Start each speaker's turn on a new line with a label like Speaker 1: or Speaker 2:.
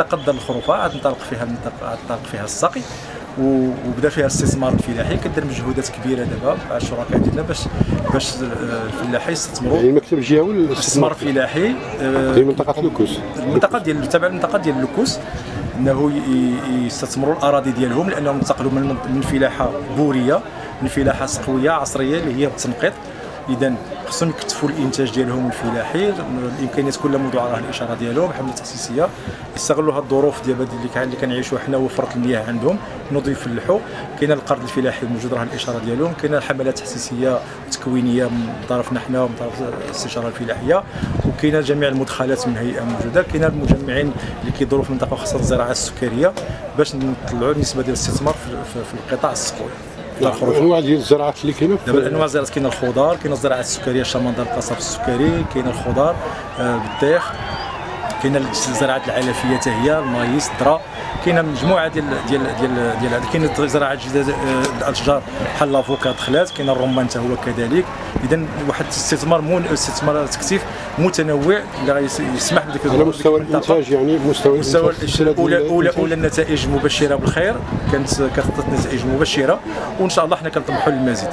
Speaker 1: انتقل دار الخروفة عاد انطلق فيها انطلق فيها الساقي وبدا فيها الاستثمار الفلاحي. كدير مجهودات كبيرة دابا مع الشركاء ديالنا باش باش الفلاحه يستثمروا.
Speaker 2: يعني المكتب الجهوي
Speaker 1: الاستثمار الفلاحي؟
Speaker 2: في منطقة لوكوس.
Speaker 1: المنطقة ديال تبع المنطقة ديال لوكوس إنه يستثمروا الأراضي ديالهم لأنهم انتقلوا من من فلاحة بورية من فلاحة سقويه عصرية اللي هي التنقيط اذا خصهم يكتفوا الإنتاج ديالهم الفلاحي الإمكانيات كلها موضوعه راه الإشارة ديالهم حمله تخصيصيه يستغلوا هذه الظروف ديال اللي كنعيشوا حنا وفرت المياه عندهم. ينوضوا يفلحوا كاين القرض الفلاحي موجود راه الإشارة ديالهم. كاين الحملات تحسيسيه وتكوينيه من طرفنا حنا ومن طرف الاستشارة الفلاحية. وكاين جميع المدخلات من هيئة موجودة. كاين المجمعين اللي كيدوروا في المنطقة خاصة الزراعة السكرية باش نطلعوا نسبة ديال الاستثمار في القطاع السقوي
Speaker 2: الانواع ديال الزراعات اللي كاينة
Speaker 1: دابا الانواع الزراعات كاين الخضار كاين الزراعه السكرية الشمندر القصب السكري كاين الخضار آه بالطيخ كاين الزراعات العلفيه حتى هي المايس الذره كاين مجموعه ديال ديال ديال ديال كاين زراعات جديدة الاشجار بحال لافوكا دخلات كاين الرمان حتى هو كذلك. إذا واحد الاستثمار مو استثمار تكثيف متنوع اللي يسمح
Speaker 2: بديك على مستوى الإنتاج يعني
Speaker 1: مستوى مستوى اولى اولى أولى النتائج مبشرة بالخير. كانت كانت نتائج مبشرة. وإن شاء الله حنا كنطمحوا للمزيد.